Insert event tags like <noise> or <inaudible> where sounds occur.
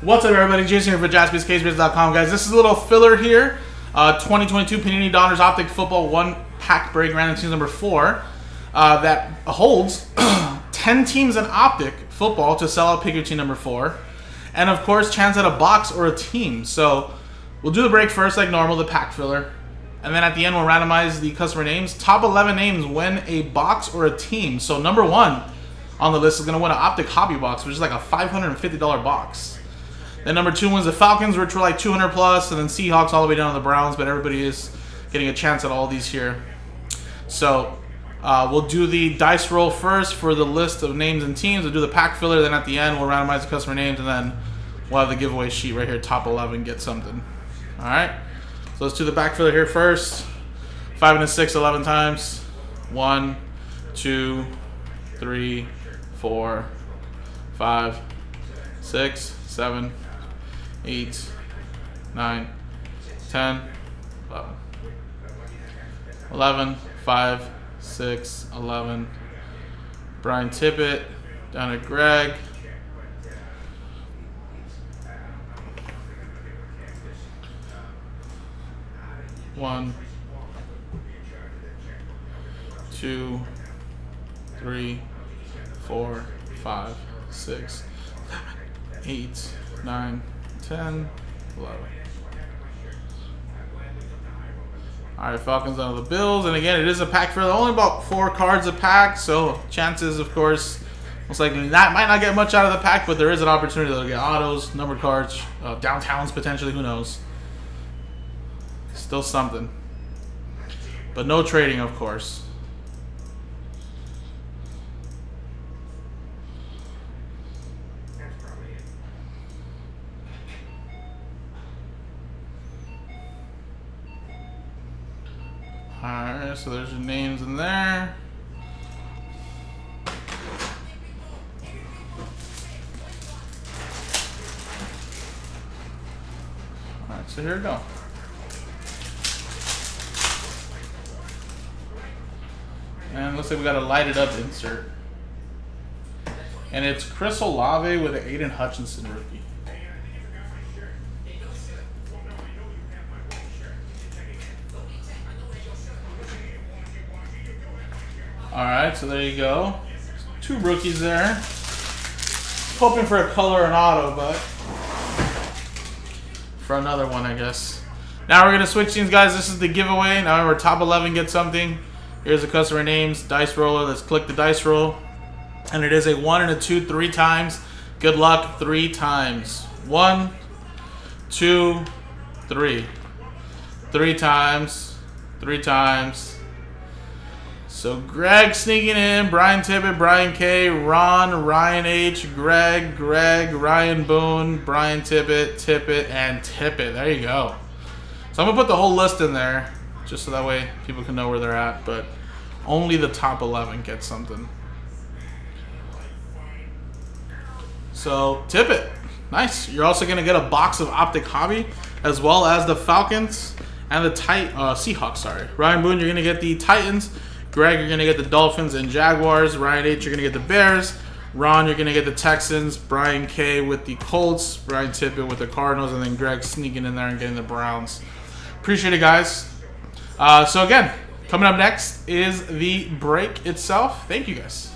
What's up, everybody? Jason here for JaspysCaseBreaks.com, guys. This is a little filler here. Uh, 2022 Panini Donruss Optic Football one pack break random teams number four uh, that holds <clears throat> 10 teams in Optic football to sell out team number four, and of course, chance at a box or a team. So we'll do the break first, like normal, the pack filler, and then at the end we'll randomize the customer names. Top 11 names win a box or a team. So number one on the list is going to win an Optic Hobby Box, which is like a $550 box. Then number two wins the Falcons, which were like 200 plus, and then Seahawks all the way down to the Browns. But everybody is getting a chance at all these here. So uh, we'll do the dice roll first for the list of names and teams. We'll do the pack filler. Then at the end, we'll randomize the customer names, and then we'll have the giveaway sheet right here. Top 11 get something. All right. So let's do the back filler here first. Five and a six, 11 times. One, two, three, four, five, six, seven, eight, nine, 10, 11. 11, 5, 6, 11. Brian Tippett down to Greg. One, two, three, four, five, six, eight, nine, ten, eleven. All right, Falcons on the Bills, and again, it is a pack for only about four cards a pack, so chances, of course, most likely that might not get much out of the pack, but there is an opportunity to get autos, numbered cards, uh, downtowns potentially, who knows? Still something, but no trading, of course. Alright, so there's your names in there. Alright, so here we go. And looks like we got a Light It Up insert. And it's Chris Olave with an Aidan Hutchinson rookie. All right, so there you go. Two rookies there. Hoping for a color and auto, but for another one, I guess. Now we're gonna switch teams, guys. This is the giveaway. Now we're top 11 get something. Here's the customer names, dice roller. Let's click the dice roll, and it is a one and a two three times. Good luck three times. One, two, three. Three times. Three times. So Greg sneaking in, Brian Tippett, Brian K, Ron, Ryan H, Greg, Greg, Ryan Boone, Brian Tippett, Tippett, and Tippett. There you go. So I'm gonna put the whole list in there, just so that way people can know where they're at. But only the top 11 get something. So Tippett, nice. You're also gonna get a box of Optic Hobby, as well as the Falcons and the Tight uh, Seahawks. Sorry, Ryan Boone, you're gonna get the Titans. Greg, you're going to get the Dolphins and Jaguars. Ryan H, you're going to get the Bears. Ron, you're going to get the Texans. Brian K with the Colts. Brian Tippett with the Cardinals. And then Greg sneaking in there and getting the Browns. Appreciate it, guys. Uh, so, again, coming up next is the break itself. Thank you, guys.